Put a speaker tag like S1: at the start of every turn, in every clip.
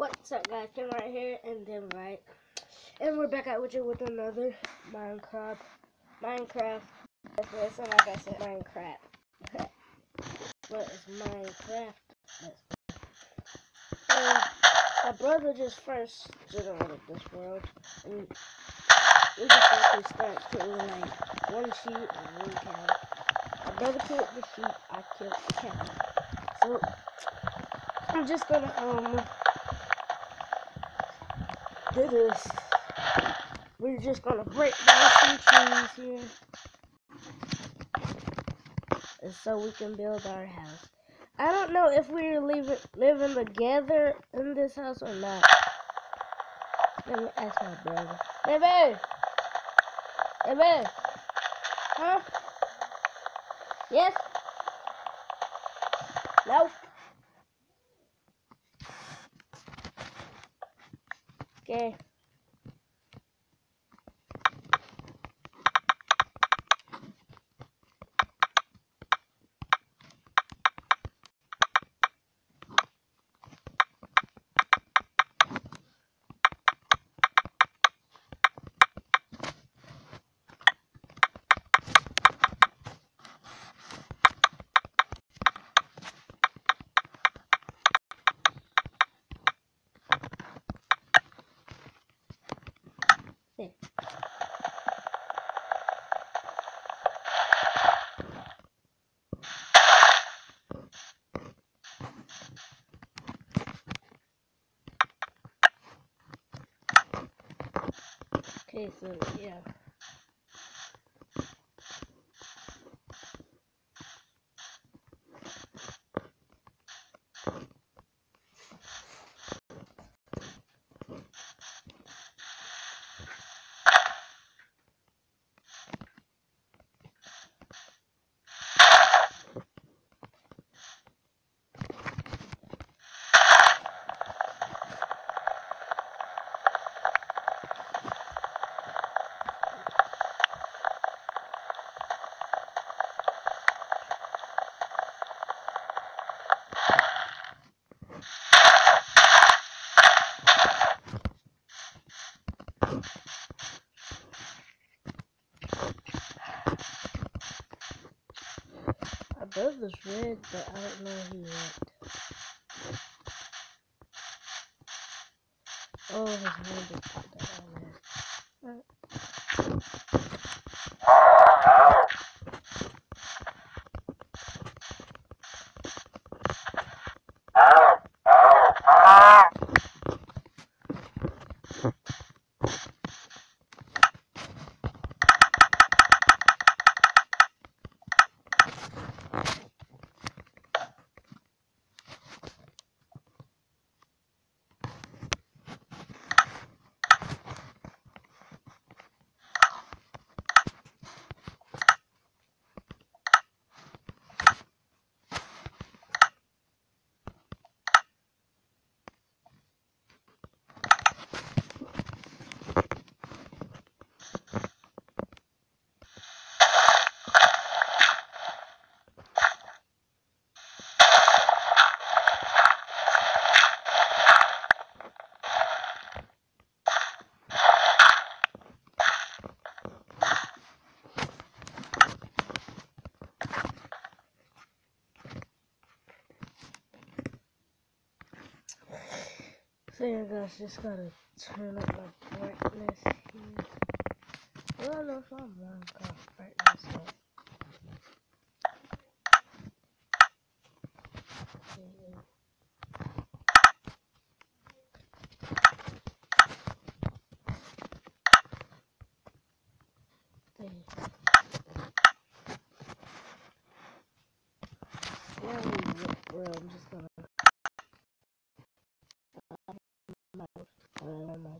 S1: What's up guys, Tim right here and then right. And we're back at you with another Minecraft. Minecraft. It's like I said, Minecraft. what is Minecraft? And my brother just first generated this world. And we just have to start putting like one sheep and one cow. My brother killed the sheep, I killed the cow. So I'm just gonna um do this. We're just gonna break down some trees here. And so we can build our house. I don't know if we're living living together in this house or not. Let me ask my brother. Baby! Baby! Huh? Yes? No? Okay. There. So yeah. Brother's red, but I don't know who yet. Oh, his name just popped up on there. So yeah guys, just gotta turn up my brightness here. I don't know if I'm Minecraft brightness yet. Yeah. celana.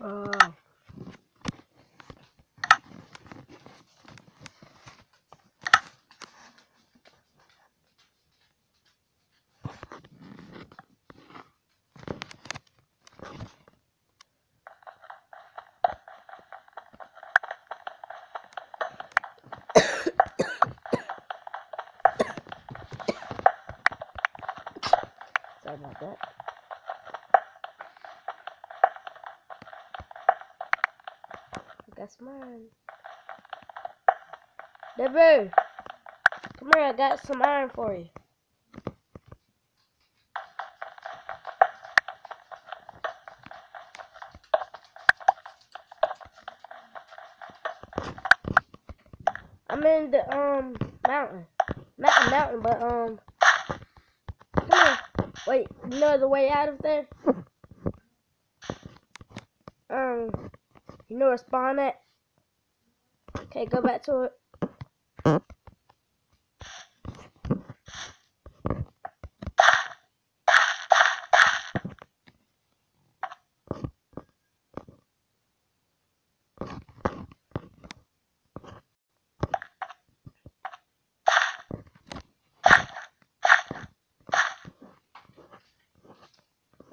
S1: Oh. Sorry about that. Mine. Debu! Come here, I got some iron for you. I'm in the um mountain. Not mountain, but um come here. Wait, you know the way out of there? Um you know where spawn at? Okay, go back to it.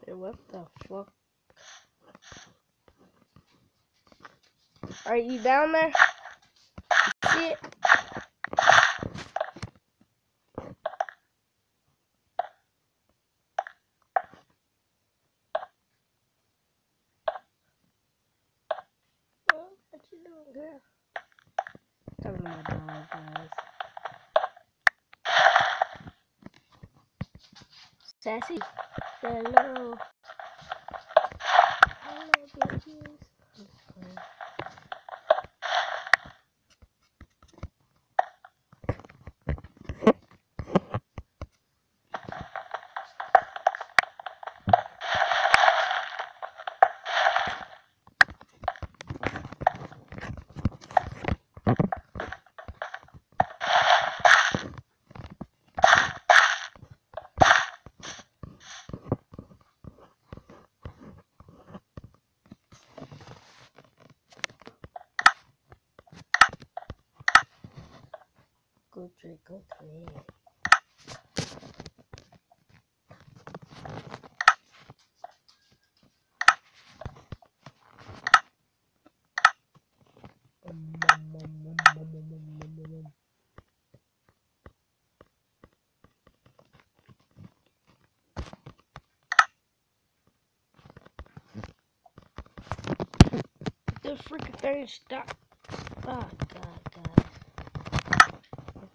S1: What the fuck? Are you down there? You see it? Oh, What you doing, girl? Talking to my dog, guys. Sassy. Hello. Hello, bitches. I'm just playing. Drake, go Drake. The freaking thing stop. Oh god, guys.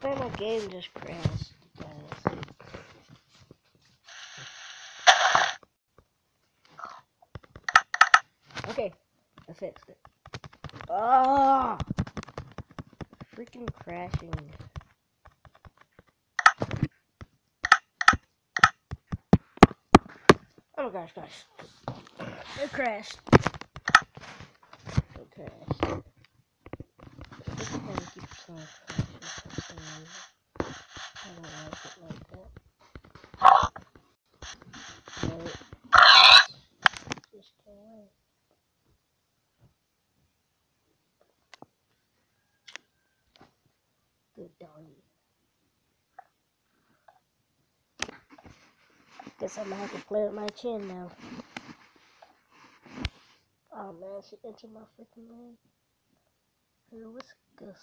S1: I my game just crashed, guys. Okay, I fixed it. Oh! Freaking crashing. Oh my gosh, guys. It crashed. It crashed. This thing keeps on I don't like it like that. Just away. Golly. Guess I'm gonna have to play with my chin now. Oh man, she entered my freaking leg. Her whiskas.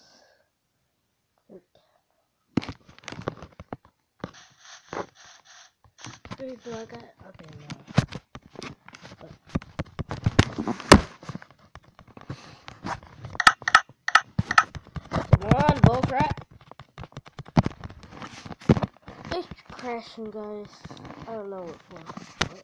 S1: Three do I got? Okay, no. Come on, bullcrap. It's crashing, guys. I don't know what for. What?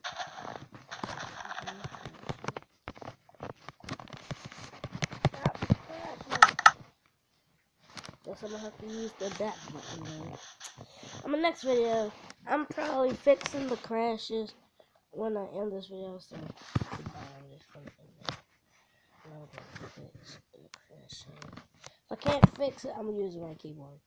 S1: I'm gonna have to use the back button. On the next video, I'm probably fixing the crashes when I end this video, so I'm just gonna end it. Gonna fix the crashing. If I can't fix it, I'm using my keyboard.